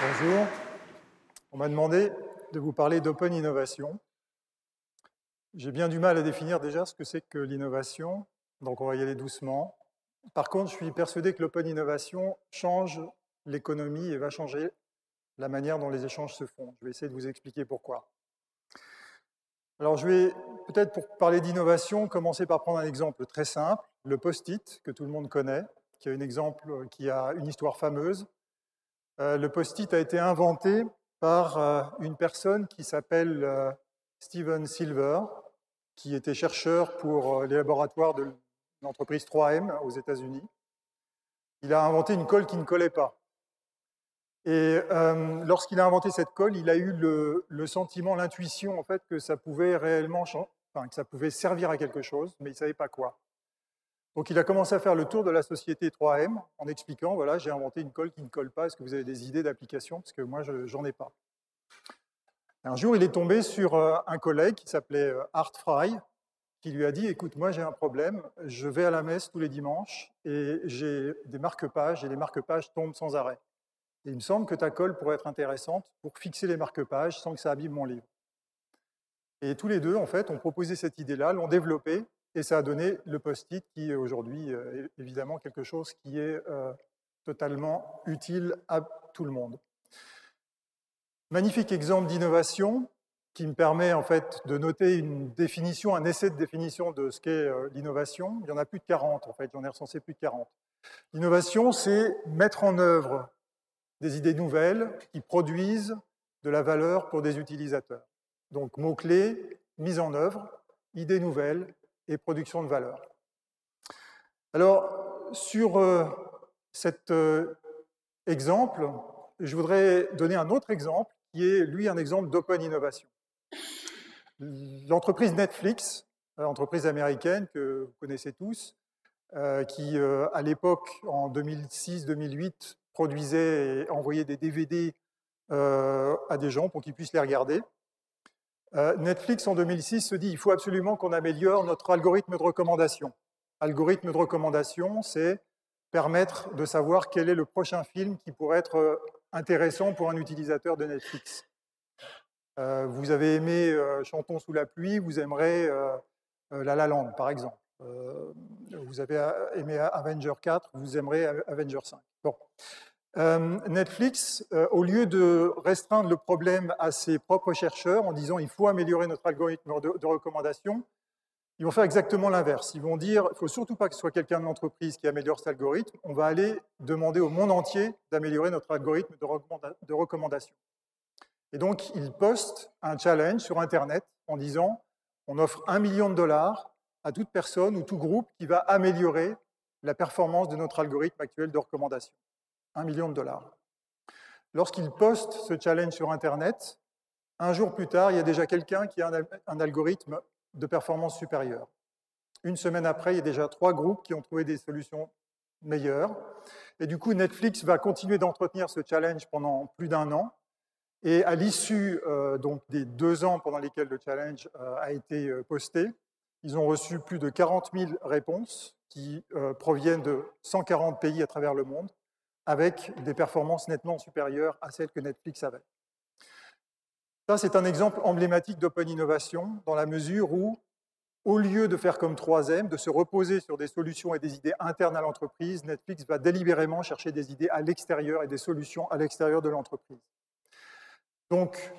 Bonjour. On m'a demandé de vous parler d'open innovation. J'ai bien du mal à définir déjà ce que c'est que l'innovation, donc on va y aller doucement. Par contre, je suis persuadé que l'open innovation change l'économie et va changer la manière dont les échanges se font. Je vais essayer de vous expliquer pourquoi. Alors je vais peut-être pour parler d'innovation commencer par prendre un exemple très simple, le post-it que tout le monde connaît, qui a un exemple qui a une histoire fameuse. Euh, le post-it a été inventé par euh, une personne qui s'appelle euh, Steven Silver, qui était chercheur pour les laboratoires de l'entreprise 3M aux États-Unis. Il a inventé une colle qui ne collait pas. Et lorsqu'il a inventé cette colle, il a eu le, sentiment, l'intuition, en fait, que ça pouvait réellement, enfin, que ça pouvait servir à quelque chose, mais il savait pas quoi. Donc, il a commencé à faire le tour de la société 3M en expliquant, voilà, j'ai inventé une colle qui ne colle pas. Est-ce que vous avez des idées d'application? Parce que moi, je j'en ai pas. Un jour, il est tombé sur euh, un collègue qui s'appelait euh, Art Fry, qui lui a dit, écoute, moi j'ai un problème, je vais à la messe tous les dimanches et j'ai des marque-pages et les marque-pages tombent sans arrêt. Et il me semble que ta colle pourrait être intéressante pour fixer les marque-pages sans que ça abîme mon livre. Et tous les deux, en fait, ont proposé cette idée-là, l'ont développée, et ça a donné le post-it qui est aujourd'hui euh, évidemment quelque chose qui est euh, totalement utile à tout le monde. Magnifique exemple d'innovation qui me permet en fait de noter une définition, un essai de définition de ce qu'est euh, l'innovation. Il y en a plus de 40 en fait, j'en ai recensé plus de 40. L'innovation, c'est mettre en œuvre des idées nouvelles qui produisent de la valeur pour des utilisateurs. Donc, mots-clés, mise en œuvre, idées nouvelles et production de valeur. Alors, sur euh, cet euh, exemple, je voudrais donner un autre exemple qui est, lui, un exemple d'open innovation. L'entreprise Netflix, euh, entreprise américaine que vous connaissez tous, qui, à l'époque, en 2006-2008, produisait et envoyait des DVD à des gens pour qu'ils puissent les regarder. Euh, Netflix, en 2006, se dit il faut absolument qu'on améliore notre algorithme de recommandation. Algorithme de recommandation, c'est permettre de savoir quel est le prochain film qui pourrait être euh, intéressant pour un utilisateur de Netflix. vous avez aimé Chantons sous la pluie, vous aimerez La La Land, par exemple. vous avez aimé Avenger 4, vous aimerez Avenger 5. Bon. Euh, Netflix, euh, au lieu de restreindre le problème à ses propres chercheurs en disant il faut améliorer notre algorithme de, recommandation, ils vont faire exactement l'inverse. Ils vont dire il faut surtout pas que ce soit quelqu'un de l'entreprise qui améliore cet algorithme, on va aller demander au monde entier d'améliorer notre algorithme de, de recommandation. Et donc, ils postent un challenge sur Internet en disant on offre un million de dollars à toute personne ou tout groupe qui va améliorer la performance de notre algorithme actuel de recommandation. Million de dollars. Lorsqu'il poste ce challenge sur Internet, un jour plus tard, il y a déjà quelqu'un qui a un, algorithme de performance supérieure. Une semaine après, il y a déjà trois groupes qui ont trouvé des solutions meilleures. Et du coup, Netflix va continuer d'entretenir ce challenge pendant plus d'un an. Et à l'issue euh, des deux ans pendant lesquels le challenge euh, a été euh, posté, ils ont reçu plus de 40 000 réponses qui proviennent de 140 pays à travers le monde, avec des performances nettement supérieures à celles que Netflix avait. Ça, c'est un exemple emblématique d'open innovation, dans la mesure où, au lieu de faire comme 3M, de se reposer sur des solutions et des idées internes à l'entreprise, Netflix va délibérément chercher des idées à l'extérieur et des solutions à l'extérieur de l'entreprise. Donc,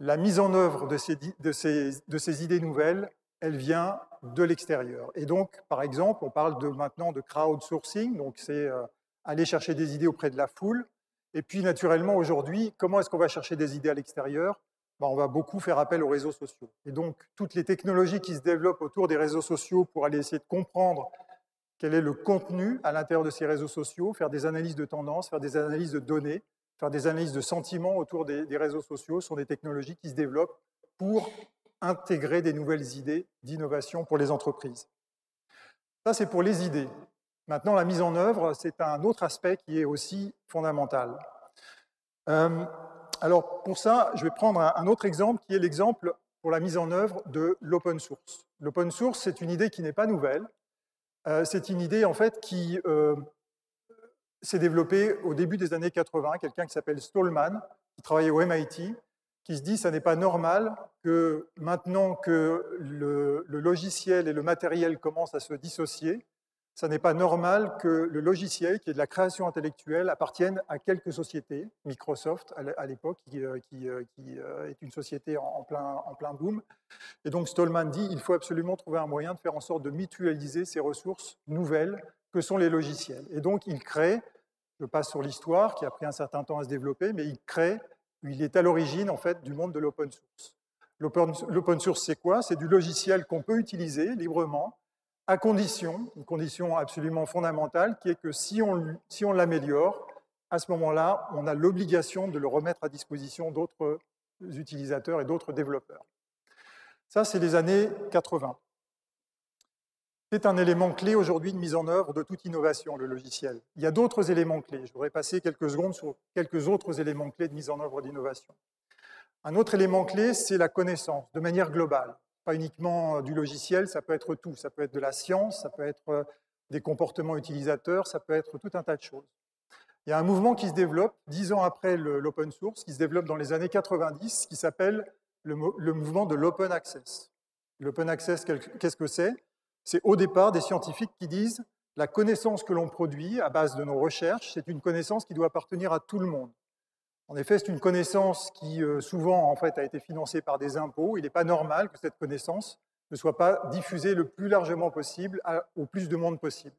la mise en œuvre de ces, idées nouvelles elle vient de l'extérieur. Et donc, par exemple, on parle de, maintenant de crowdsourcing, donc c'est euh, aller chercher des idées auprès de la foule. Et puis, naturellement, aujourd'hui, comment est-ce qu'on va chercher des idées à l'extérieur? Ben, On va beaucoup faire appel aux réseaux sociaux. Et donc, toutes les technologies qui se développent autour des réseaux sociaux pour aller essayer de comprendre quel est le contenu à l'intérieur de ces réseaux sociaux, faire des analyses de tendances, faire des analyses de données, faire des analyses de sentiments autour des, des réseaux sociaux, sont des technologies qui se développent pour intégrer des nouvelles idées d'innovation pour les entreprises. Ça, c'est pour les idées. Maintenant, la mise en œuvre, c'est un autre aspect qui est aussi fondamental. Euh, alors, pour ça, je vais prendre un, autre exemple qui est l'exemple pour la mise en œuvre de l'open source. L'open source, c'est une idée qui n'est pas nouvelle. Euh, c'est une idée, en fait, qui euh, s'est développé au début des années 80, quelqu'un qui s'appelle Stallman, qui travaillait au MIT, qui se dit ça n'est pas normal que maintenant que le, logiciel et le matériel commencent à se dissocier, ça n'est pas normal que le logiciel, qui est de la création intellectuelle, appartienne à quelques sociétés, Microsoft à l'époque, qui, euh, euh, euh, est une société en plein, boom. Et donc Stallman dit il faut absolument trouver un moyen de faire en sorte de mutualiser ces ressources nouvelles que sont les logiciels. Et donc il crée, je passe sur l'histoire qui a pris un certain temps à se développer, mais il crée il est à l'origine en fait du monde de l'open source. L'open source, c'est quoi? C'est du logiciel qu'on peut utiliser librement, à condition, une condition absolument fondamentale, qui est que si on, si on l'améliore, à ce moment-là, on a l'obligation de le remettre à disposition d'autres utilisateurs et d'autres développeurs. Ça, c'est les années 80. C'est un élément clé aujourd'hui de mise en œuvre de toute innovation, le logiciel. Il y a d'autres éléments clés. Je voudrais passer quelques secondes sur quelques autres éléments clés de mise en œuvre d'innovation. Un autre élément clé, c'est la connaissance, de manière globale. Pas uniquement euh, du logiciel, ça peut être tout. Ça peut être de la science, ça peut être euh, des comportements utilisateurs, ça peut être tout un tas de choses. Il y a un mouvement qui se développe, dix ans après l'open source, qui se développe dans les années 90, qui s'appelle le, le mouvement de l'open access. L'open access, qu'est-ce que c'est? C'est au départ des scientifiques qui disent la connaissance que l'on produit à base de nos recherches, c'est une connaissance qui doit appartenir à tout le monde. En effet, c'est une connaissance qui euh, souvent en fait a été financée par des impôts. Il n'est pas normal que cette connaissance ne soit pas diffusée le plus largement possible au plus de monde possible.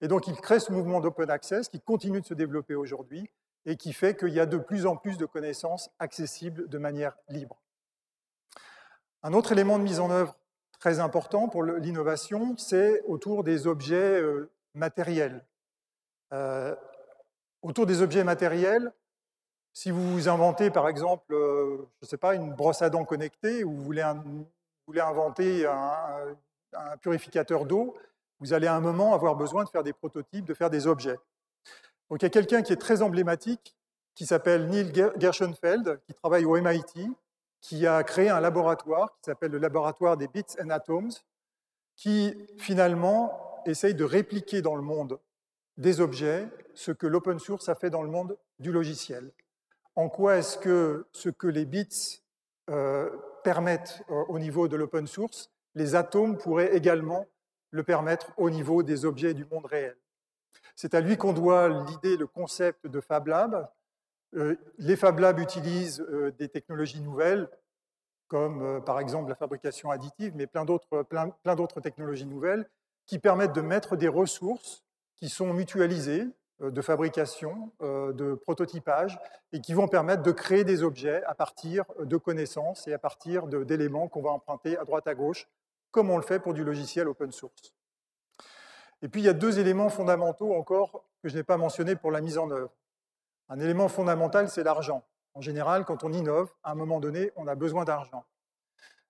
Et donc, il crée ce mouvement d'open access qui continue de se développer aujourd'hui et qui fait qu'il y a de plus en plus de connaissances accessibles de manière libre. Un autre élément de mise en œuvre très important pour l'innovation, c'est autour des objets euh, matériels. Euh, autour des objets matériels, si vous inventez par exemple, euh, je ne sais pas, une brosse à dents connectée ou vous voulez, inventer un, un purificateur d'eau, vous allez à un moment avoir besoin de faire des prototypes, de faire des objets. Donc il y a quelqu'un qui est très emblématique, qui s'appelle Neil Gershenfeld, qui travaille au MIT, qui a créé un laboratoire qui s'appelle le laboratoire des bits and atoms, qui finalement essaye de répliquer dans le monde des objets ce que l'open source a fait dans le monde du logiciel. En quoi est-ce que ce que les bits euh, permettent euh, au niveau de l'open source, les atomes pourraient également le permettre au niveau des objets du monde réel? C'est à lui qu'on doit l'idée, le concept de Fab Lab, euh, les Fab Labs utilisent des technologies nouvelles, comme par exemple la fabrication additive, mais plein d'autres plein, technologies nouvelles qui permettent de mettre des ressources qui sont mutualisées de fabrication, de prototypage, et qui vont permettre de créer des objets à partir de connaissances et à partir d'éléments qu'on va emprunter à droite à gauche, comme on le fait pour du logiciel open source. Et puis il y a deux éléments fondamentaux encore que je n'ai pas mentionnés pour la mise en œuvre. Un élément fondamental, c'est l'argent. En général, quand on innove, à un moment donné, on a besoin d'argent.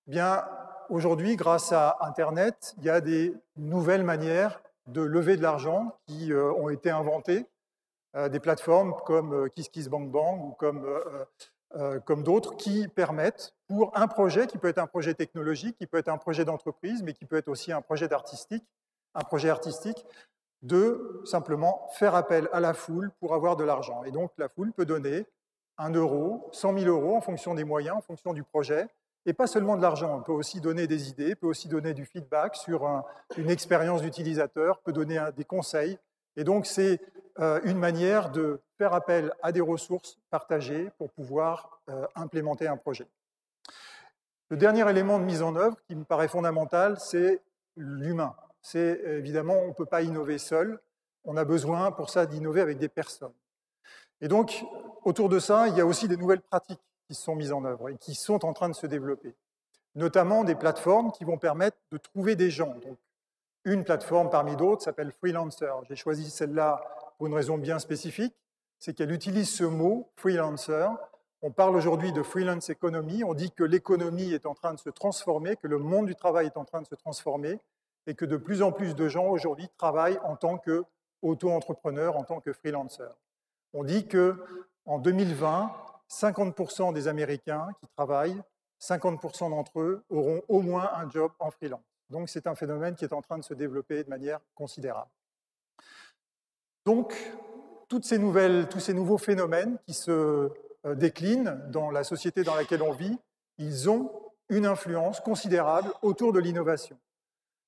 Bien, aujourd'hui, grâce à Internet, il y a des nouvelles manières de lever de l'argent qui euh, ont été inventées. Euh, des plateformes comme euh, KissKissBankBank ou comme, comme d'autres qui permettent, pour un projet qui peut être un projet technologique, qui peut être un projet d'entreprise, mais qui peut être aussi un projet artistique, un projet artistique, de simplement faire appel à la foule pour avoir de l'argent. Et donc la foule peut donner 1 euro, 100 000 euros en fonction des moyens, en fonction du projet, et pas seulement de l'argent, on peut aussi donner des idées, peut aussi donner du feedback sur une expérience d'utilisateur, peut donner des conseils. Et donc c'est euh, une manière de faire appel à des ressources partagées pour pouvoir euh, implémenter un projet. Le dernier élément de mise en œuvre qui me paraît fondamental, c'est l'humain c'est évidemment, on ne peut pas innover seul. On a besoin pour ça d'innover avec des personnes. Et donc, autour de ça, il y a aussi des nouvelles pratiques sont mises en œuvre et qui sont en train de se développer. Notamment des plateformes qui vont permettre de trouver des gens. Donc, une plateforme parmi d'autres s'appelle Freelancer. J'ai choisi celle-là pour une raison bien spécifique, c'est qu'elle utilise ce mot, freelancer. On parle aujourd'hui de freelance economy, on dit que l'économie est en train de se transformer, que le monde du travail est en train de se transformer, et que de plus en plus de gens aujourd'hui travaillent en tant qu'auto-entrepreneurs, en tant que freelancers. On dit que en 2020, 50% des Américains qui travaillent, 50% d'entre eux auront au moins un job en freelance. Donc c'est un phénomène qui est en train de se développer de manière considérable. Donc, toutes ces nouvelles, tous ces nouveaux phénomènes qui se euh, déclinent dans la société dans laquelle on vit, ils ont une influence considérable autour de l'innovation.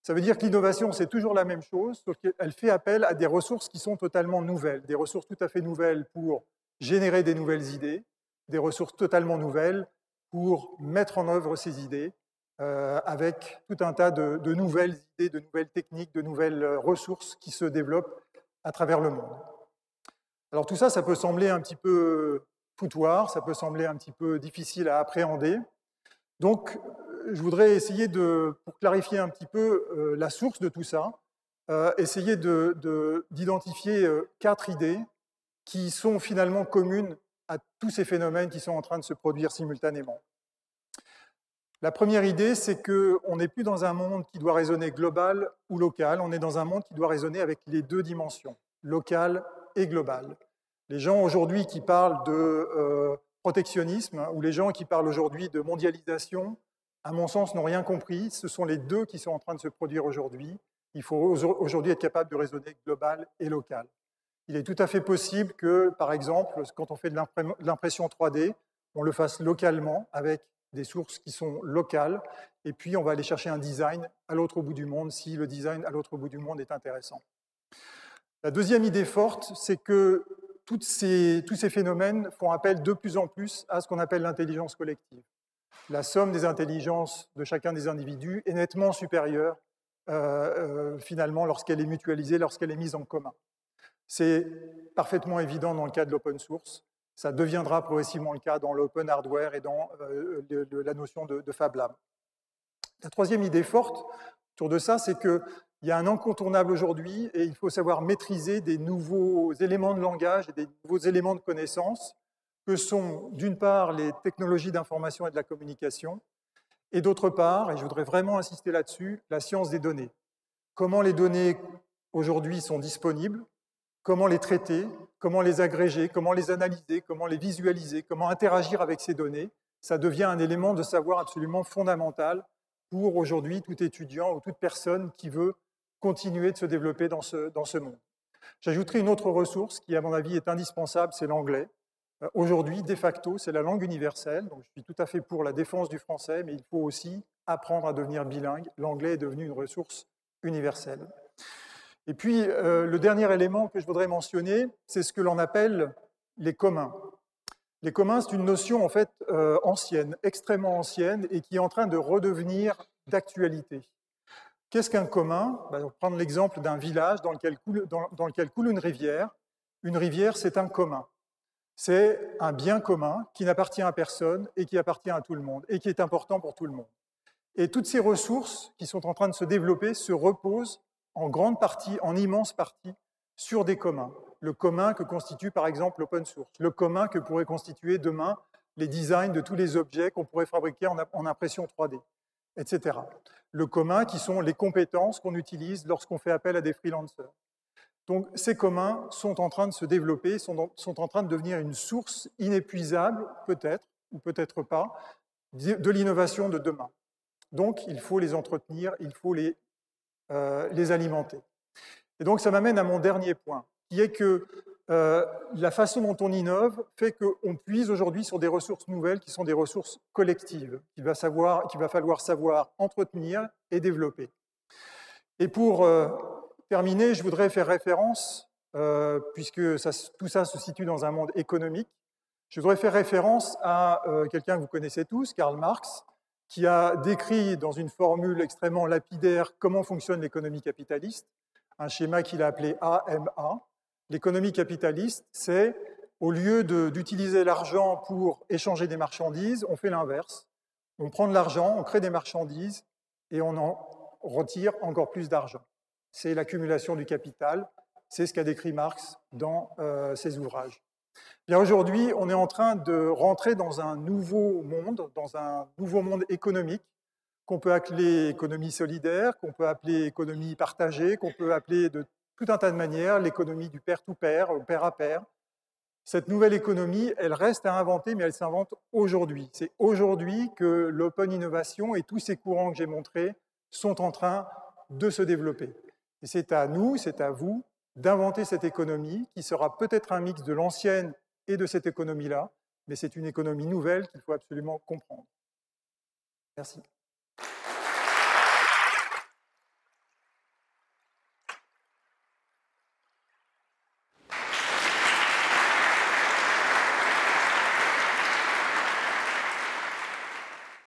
Ça veut dire que l'innovation, c'est toujours la même chose, sauf qu'elle fait appel à des ressources qui sont totalement nouvelles, des ressources tout à fait nouvelles pour générer des nouvelles idées, des ressources totalement nouvelles pour mettre en œuvre ces idées, euh, avec tout un tas de, de, nouvelles idées, de nouvelles techniques, de nouvelles ressources qui se développent à travers le monde. Alors tout ça, ça peut sembler un petit peu foutoir, ça peut sembler un petit peu difficile à appréhender. Donc, je voudrais essayer de, pour clarifier un petit peu euh, la source de tout ça, euh, essayer d'identifier de, euh, quatre idées qui sont finalement communes à tous ces phénomènes qui sont en train de se produire simultanément. La première idée, c'est qu'on n'est plus dans un monde qui doit raisonner global ou local, on est dans un monde qui doit raisonner avec les deux dimensions, local et global. Les gens aujourd'hui qui parlent de euh, protectionnisme ou les gens qui parlent aujourd'hui de mondialisation, à mon sens, n'ont rien compris. Ce sont les deux qui sont en train de se produire aujourd'hui. Il faut aujourd'hui être capable de raisonner global et local. Il est tout à fait possible que, par exemple, quand on fait de l'impression 3D, on le fasse localement avec des sources qui sont locales, et puis on va aller chercher un design à l'autre bout du monde si le design à l'autre bout du monde est intéressant. La deuxième idée forte, c'est que tous ces phénomènes font appel de plus en plus à ce qu'on appelle l'intelligence collective. La somme des intelligences de chacun des individus est nettement supérieure euh, euh, finalement lorsqu'elle est mutualisée, lorsqu'elle est mise en commun. C'est parfaitement évident dans le cas de l'open source. Ça deviendra progressivement le cas dans l'open hardware et dans euh, la notion de, de, Fab Lab. La troisième idée forte autour de ça, c'est que il y a un incontournable aujourd'hui et il faut savoir maîtriser des nouveaux éléments de langage et des nouveaux éléments de connaissance que sont d'une part les technologies d'information et de la communication et d'autre part, et je voudrais vraiment insister là-dessus, la science des données. Comment les données aujourd'hui sont disponibles, comment les traiter, comment les agréger, comment les analyser, comment les visualiser, comment interagir avec ces données, ça devient un élément de savoir absolument fondamental pour aujourd'hui tout étudiant ou toute personne qui veut continuer de se développer dans ce, dans ce monde. J'ajouterai une autre ressource qui, à mon avis, est indispensable, c'est l'anglais. Euh, aujourd'hui, de facto, c'est la langue universelle. Donc, je suis tout à fait pour la défense du français, mais il faut aussi apprendre à devenir bilingue. L'anglais est devenu une ressource universelle. Et puis, euh, le dernier élément que je voudrais mentionner, c'est ce que l'on appelle les communs. Les communs, c'est une notion en fait euh, ancienne, extrêmement ancienne, et qui est en train de redevenir d'actualité. Qu'est-ce qu'un commun? Ben, On va prendre l'exemple d'un village dans lequel, coule, dans, lequel coule une rivière. Une rivière, c'est un commun. C'est un bien commun qui n'appartient à personne et qui appartient à tout le monde et qui est important pour tout le monde. Et toutes ces ressources qui sont en train de se développer se reposent en grande partie, en immense partie, sur des communs. Le commun que constitue par exemple l'open source, le commun que pourrait constituer demain les designs de tous les objets qu'on pourrait fabriquer en impression 3D, etc le commun, qui sont les compétences qu'on utilise lorsqu'on fait appel à des freelancers. Donc ces communs sont en train de se développer, sont, sont en train de devenir une source inépuisable, peut-être, ou peut-être pas, de l'innovation de demain. Donc il faut les entretenir, il faut les, euh, les alimenter. Et donc ça m'amène à mon dernier point, qui est que euh, la façon dont on innove fait qu'on puise aujourd'hui sur des ressources nouvelles qui sont des ressources collectives, qu'il va, va falloir savoir entretenir et développer. Et pour euh, terminer, je voudrais faire référence, puisque tout ça se situe dans un monde économique, je voudrais faire référence à quelqu'un que vous connaissez tous, Karl Marx, qui a décrit dans une formule extrêmement lapidaire comment fonctionne l'économie capitaliste, un schéma qu'il a appelé AMA, L'économie capitaliste, c'est au lieu d'utiliser l'argent pour échanger des marchandises, on fait l'inverse. On prend de l'argent, on crée des marchandises et on en retire encore plus d'argent. C'est l'accumulation du capital. C'est ce qu'a décrit Marx dans euh, ses ouvrages. Bien aujourd'hui, on est en train de rentrer dans un nouveau monde, dans un nouveau monde économique qu'on peut appeler économie solidaire, qu'on peut appeler économie partagée, qu'on peut appeler de tout un tas de manières, l'économie du père-to-père, au père à père. Cette nouvelle économie, elle reste à inventer, mais elle s'invente aujourd'hui. C'est aujourd'hui que l'open innovation et tous ces courants que j'ai montrés sont en train de se développer. Et c'est à nous, c'est à vous d'inventer cette économie qui sera peut-être un mix de l'ancienne et de cette économie-là, mais c'est une économie nouvelle qu'il faut absolument comprendre. Merci.